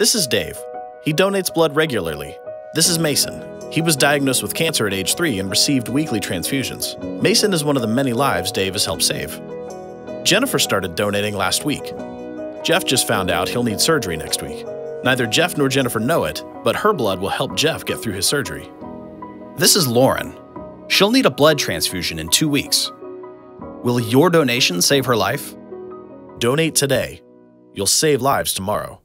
This is Dave. He donates blood regularly. This is Mason. He was diagnosed with cancer at age 3 and received weekly transfusions. Mason is one of the many lives Dave has helped save. Jennifer started donating last week. Jeff just found out he'll need surgery next week. Neither Jeff nor Jennifer know it, but her blood will help Jeff get through his surgery. This is Lauren. She'll need a blood transfusion in two weeks. Will your donation save her life? Donate today. You'll save lives tomorrow.